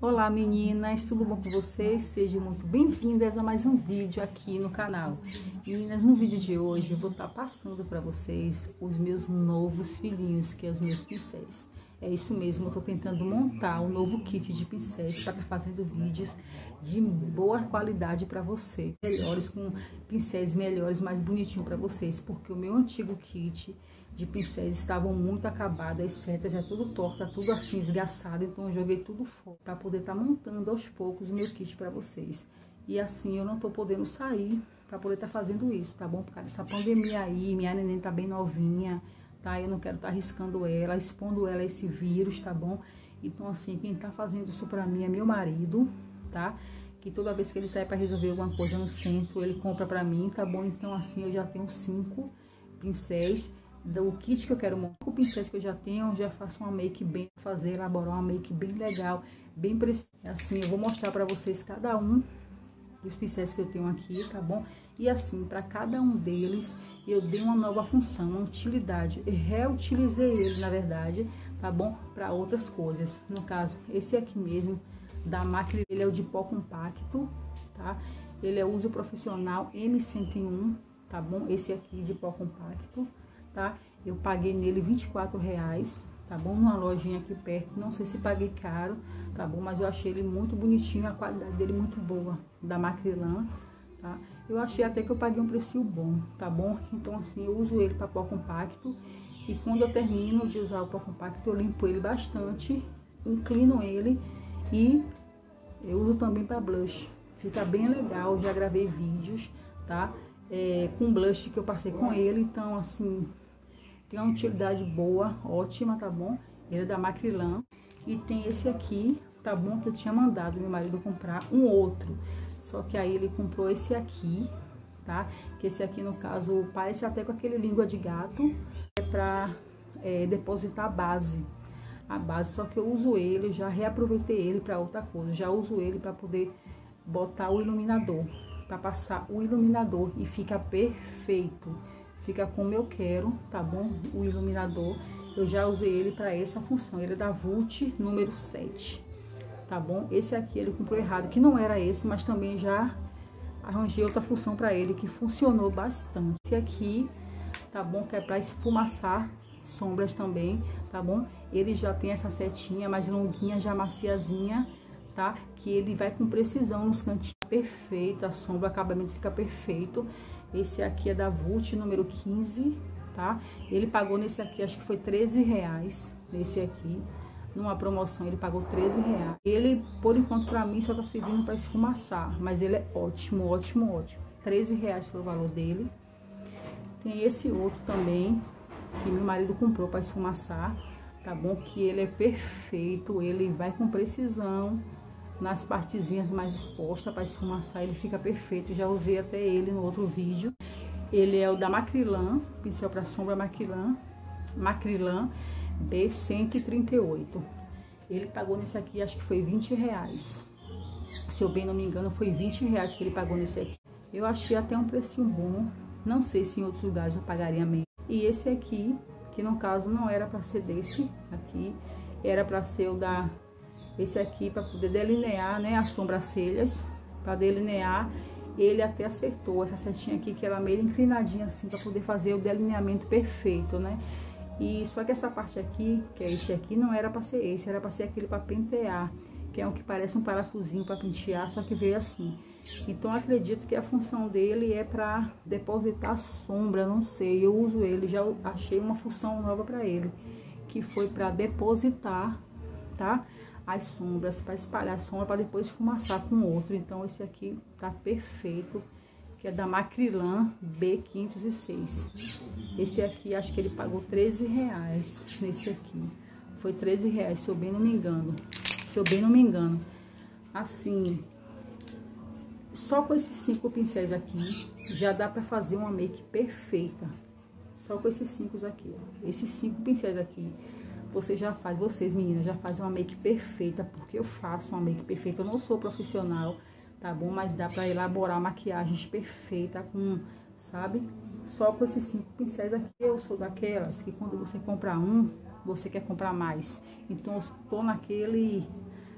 Olá meninas, tudo bom com vocês? Sejam muito bem-vindas a mais um vídeo aqui no canal. Meninas, no vídeo de hoje eu vou estar passando para vocês os meus novos filhinhos, que é os meus pincéis. É isso mesmo, eu tô tentando montar um novo kit de pincéis para estar tá fazendo vídeos de boa qualidade para vocês. Melhores, com pincéis melhores, mais bonitinho para vocês, porque o meu antigo kit de pincéis estavam muito acabadas, as setas já tudo torta, tudo assim esgaçado, então eu joguei tudo fora para poder estar tá montando aos poucos o meu kit para vocês. E assim eu não tô podendo sair para poder estar tá fazendo isso, tá bom? Por causa dessa pandemia aí, minha neném tá bem novinha, tá? Eu não quero estar tá arriscando ela, expondo ela a esse vírus, tá bom? Então, assim, quem tá fazendo isso pra mim é meu marido, tá? Que toda vez que ele sai para resolver alguma coisa no centro, ele compra pra mim, tá bom? Então, assim, eu já tenho cinco pincéis do kit que eu quero montar. Com pincéis que eu já tenho, já faço uma make bem, fazer, elaborar uma make bem legal, bem precisa. Assim, eu vou mostrar pra vocês cada um dos pincéis que eu tenho aqui, tá bom? E assim, para cada um deles, eu dei uma nova função, uma utilidade. Eu reutilizei ele, na verdade, tá bom? Para outras coisas. No caso, esse aqui mesmo, da máquina, ele é o de pó compacto, tá? Ele é uso profissional M101, tá bom? Esse aqui de pó compacto, tá? Eu paguei nele 24 reais, tá bom? Numa lojinha aqui perto, não sei se paguei caro, tá bom? Mas eu achei ele muito bonitinho, a qualidade dele muito boa, da Macrilan, tá? Eu achei até que eu paguei um preço bom, tá bom? Então, assim, eu uso ele para pó compacto. E quando eu termino de usar o pó compacto, eu limpo ele bastante, inclino ele e eu uso também para blush. Fica bem legal, já gravei vídeos, tá? É, com blush que eu passei com ele, então, assim, tem uma utilidade boa, ótima, tá bom? Ele é da Macrilan. E tem esse aqui, tá bom? Que eu tinha mandado meu marido comprar um outro. Só que aí ele comprou esse aqui, tá? Que esse aqui, no caso, parece até com aquele língua de gato. É pra é, depositar a base. A base, só que eu uso ele, já reaproveitei ele pra outra coisa. Já uso ele pra poder botar o iluminador. Pra passar o iluminador e fica perfeito. Fica como eu quero, tá bom? O iluminador. Eu já usei ele pra essa função. Ele é da Vult número 7 tá bom? Esse aqui ele comprou errado, que não era esse, mas também já arranjei outra função para ele que funcionou bastante. Esse aqui, tá bom? Que é para esfumaçar sombras também, tá bom? Ele já tem essa setinha mais longuinha, já maciazinha, tá? Que ele vai com precisão nos cantinhos. Perfeito, a sombra, o acabamento fica perfeito. Esse aqui é da Vult, número 15, tá? Ele pagou nesse aqui, acho que foi 13 reais, nesse aqui numa promoção, ele pagou 13 reais. Ele, por enquanto, para mim, só tá servindo para esfumaçar, mas ele é ótimo, ótimo, ótimo. 13 reais foi o valor dele. Tem esse outro também, que meu marido comprou para esfumaçar, tá bom? Que ele é perfeito, ele vai com precisão nas partezinhas mais expostas para esfumaçar, ele fica perfeito. Já usei até ele no outro vídeo. Ele é o da Macrilan, pincel para sombra Macrilan, Macrilan B138. Ele pagou nesse aqui, acho que foi 20 reais. Se eu bem não me engano, foi 20 reais que ele pagou nesse aqui. Eu achei até um precinho bom. Não sei se em outros lugares eu pagaria menos. E esse aqui, que no caso não era para ser desse aqui, era para ser o da esse aqui para poder delinear, né, as sobrancelhas, para delinear. Ele até acertou essa setinha aqui que ela meio inclinadinha assim para poder fazer o delineamento perfeito, né? E só que essa parte aqui, que é esse aqui, não era para ser esse, era para ser aquele para pentear, que é o que parece um parafusinho para pentear, só que veio assim. Então acredito que a função dele é para depositar sombra, não sei, eu uso ele, já achei uma função nova para ele, que foi para depositar, tá? As sombras, para espalhar sombra, para depois esfumaçar com outro. Então esse aqui tá perfeito que é da Macrilan B506. Esse aqui, acho que ele pagou 13 reais nesse aqui. Foi 13 reais, se eu bem não me engano. Se eu bem não me engano. Assim, só com esses cinco pincéis aqui, já dá pra fazer uma make perfeita. Só com esses cinco aqui, ó. Esses cinco pincéis aqui, você já faz, vocês meninas, já fazem uma make perfeita, porque eu faço uma make perfeita. Eu não sou profissional, tá bom? Mas dá pra elaborar maquiagens perfeita com, sabe? Só com esses cinco pincéis aqui, eu sou daquelas que quando você compra um, você quer comprar mais. Então, eu tô naquele,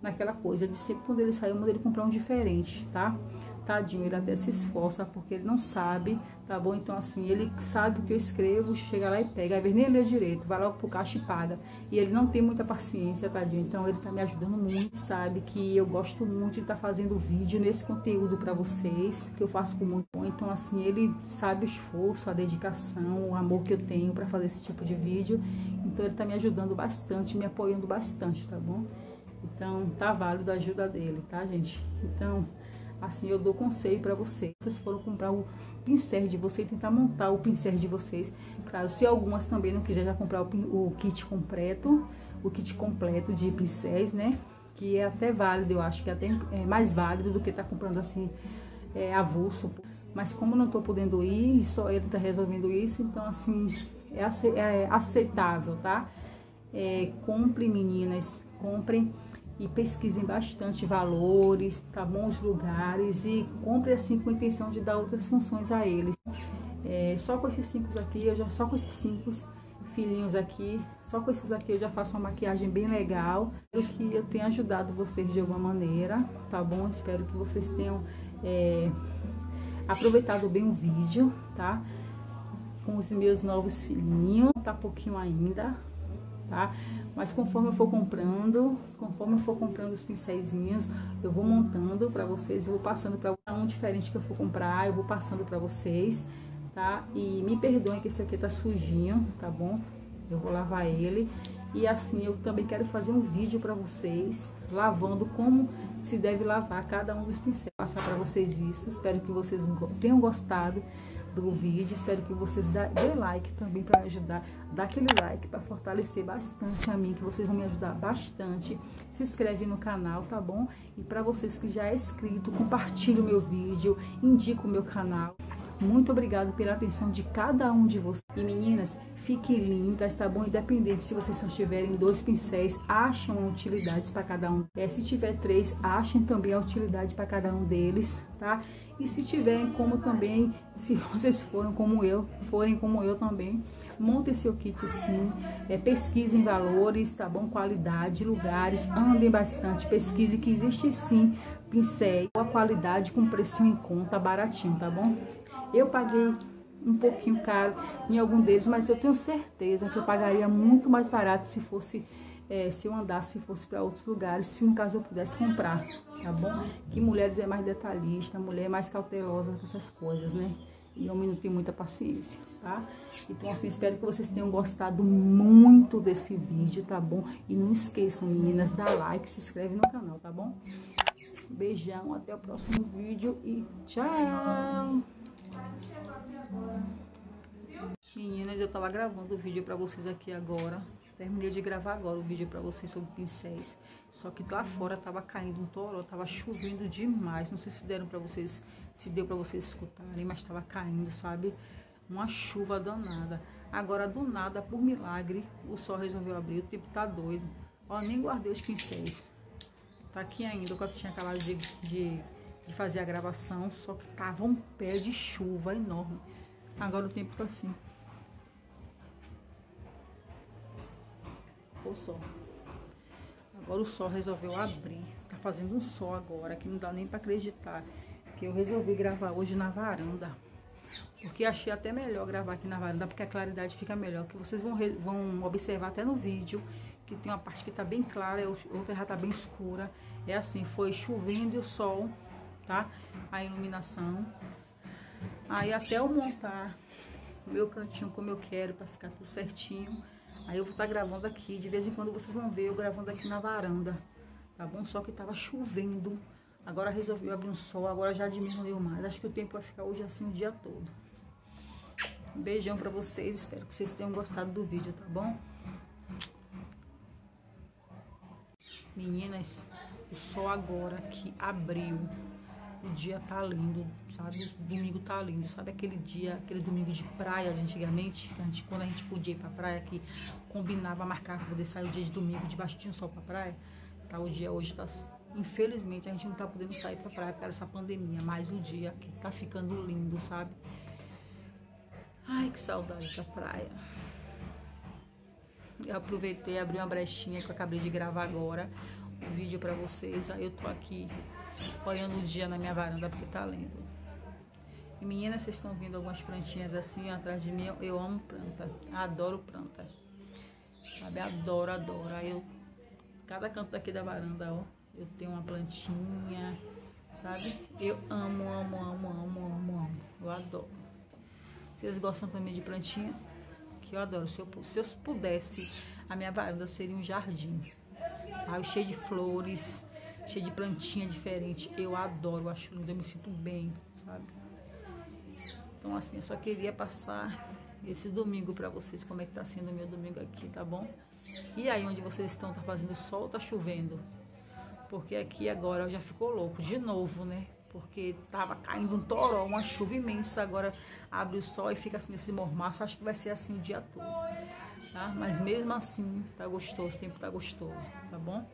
naquela coisa de sempre quando ele sair, eu mando ele comprar um diferente, tá? Tadinho, ele até se esforça porque ele não sabe, tá bom? Então, assim, ele sabe o que eu escrevo, chega lá e pega, às vezes nem lê direito, vai logo pro caixa e paga. E ele não tem muita paciência, tadinho. Então, ele tá me ajudando muito, sabe? Que eu gosto muito de estar tá fazendo vídeo nesse conteúdo para vocês, que eu faço com muito bom. Então, assim, ele sabe o esforço, a dedicação, o amor que eu tenho para fazer esse tipo de vídeo. Então, ele tá me ajudando bastante, me apoiando bastante, tá bom? Então, tá válido a ajuda dele, tá, gente? Então, assim, eu dou conselho para vocês. Vocês foram comprar o pincel de vocês, tentar montar o pincel de vocês. Claro, se algumas também não quiser já comprar o, o kit completo, o kit completo de pincéis, né? Que é até válido, eu acho que é até é mais válido do que tá comprando assim, é, avulso. Mas como não tô podendo ir, só ele tá resolvendo isso, então assim, é, é aceitável, tá? É, compre, meninas, comprem e pesquisem bastante valores, tá bom? Os lugares e compre assim com a intenção de dar outras funções a eles. É, só com esses cinco aqui, eu já só com esses cinco filhinhos aqui, só com esses aqui eu já faço uma maquiagem bem legal. Espero que eu tenha ajudado vocês de alguma maneira, tá bom? Espero que vocês tenham é, aproveitado bem o vídeo, tá? Com os meus novos filhinhos, tá pouquinho ainda, tá? Mas conforme eu for comprando, conforme eu for comprando os pincéisinhos, eu vou montando para vocês, eu vou passando para um diferente que eu for comprar, eu vou passando para vocês, tá? E me perdoem que esse aqui tá sujinho, tá bom? Eu vou lavar ele. E assim, eu também quero fazer um vídeo para vocês, lavando como se deve lavar cada um dos pincéis. Vou passar para vocês isso, espero que vocês tenham gostado do vídeo. Espero que vocês dê like também para ajudar. Dá aquele like para fortalecer bastante a mim, que vocês vão me ajudar bastante. Se inscreve no canal, tá bom? E para vocês que já é inscrito, compartilhe o meu vídeo, indica o meu canal. Muito obrigado pela atenção de cada um de vocês. E meninas, fiquem lindas, tá bom? Independente se vocês só tiverem dois pincéis, acham utilidades para cada um. É, se tiver três, achem também a utilidade para cada um deles, tá? E se tiverem como também, se vocês foram como eu, forem como eu também, montem seu kit sim, é, pesquisem valores, tá bom? Qualidade, lugares, andem bastante, pesquise que existe sim pincéis, boa qualidade, com preço em conta, baratinho, tá bom? Eu paguei um pouquinho caro em algum deles, mas eu tenho certeza que eu pagaria muito mais barato se fosse é, se eu andasse, se fosse para outros lugares, se no caso eu pudesse comprar, tá bom? Que mulheres é mais detalhista, mulher é mais cautelosa com essas coisas, né? E homem não tem muita paciência, tá? Então, assim, espero que vocês tenham gostado muito desse vídeo, tá bom? E não esqueçam, meninas, dá like, se inscreve no canal, tá bom? Beijão, até o próximo vídeo e tchau! Meninas, eu tava gravando o vídeo pra vocês aqui agora. Terminei de gravar agora o vídeo pra vocês sobre pincéis. Só que lá fora tava caindo um toró, tava chovendo demais. Não sei se deram pra vocês, se deu pra vocês escutarem, mas tava caindo, sabe? Uma chuva danada. Agora, do nada, por milagre, o sol resolveu abrir. O tempo tá doido. Ó, nem guardei os pincéis. Tá aqui ainda, eu tinha acabado de, de, de fazer a gravação. Só que tava um pé de chuva enorme. Agora o tempo tá assim. O sol. Agora o sol resolveu abrir. Tá fazendo um sol agora, que não dá nem pra acreditar. Que eu resolvi gravar hoje na varanda. Porque achei até melhor gravar aqui na varanda, porque a claridade fica melhor. Que vocês vão, vão observar até no vídeo, que tem uma parte que tá bem clara, outra já tá bem escura. É assim, foi chovendo e o sol, tá? A iluminação. Aí até eu montar o meu cantinho como eu quero, para ficar tudo certinho. Aí eu vou estar tá gravando aqui, de vez em quando vocês vão ver eu gravando aqui na varanda, tá bom? Só que tava chovendo, agora resolveu abrir um sol, agora já diminuiu mais. Acho que o tempo vai ficar hoje assim o dia todo. Um beijão pra vocês, espero que vocês tenham gostado do vídeo, tá bom? Meninas, o sol agora que abriu, o dia tá lindo, sabe? Domingo tá lindo, sabe aquele dia, aquele domingo de praia de antigamente, a gente, quando a gente podia ir pra praia, que combinava marcar pra poder sair o dia de domingo debaixo de um sol pra praia, tá? O dia hoje tá assim. Infelizmente a gente não tá podendo sair pra praia por causa dessa pandemia, mas o dia aqui tá ficando lindo, sabe? Ai, que saudade da praia. Eu aproveitei, abri uma brechinha que eu acabei de gravar agora, vídeo para vocês. Aí eu tô aqui olhando o dia na minha varanda porque tá lindo. E meninas, vocês estão vendo algumas plantinhas assim atrás de mim. Eu, amo planta, adoro planta. Sabe, adoro, adoro. Aí eu, cada canto daqui da varanda, ó, eu tenho uma plantinha, sabe? Eu amo, amo, amo, amo, amo, amo. Eu adoro. Vocês gostam também de plantinha? Que eu adoro. Se eu, se eu pudesse, a minha varanda seria um jardim, sabe? Cheio de flores, cheio de plantinha diferente. Eu adoro, acho lindo, eu me sinto bem, sabe? Então, assim, eu só queria passar esse domingo para vocês, como é que tá sendo o meu domingo aqui, tá bom? E aí, onde vocês estão, tá fazendo sol ou tá chovendo? Porque aqui agora já ficou louco, de novo, né? Porque tava caindo um toró, uma chuva imensa, agora abre o sol e fica assim nesse mormaço, acho que vai ser assim o dia todo, tá? Mas mesmo assim, tá gostoso, o tempo tá gostoso, tá bom?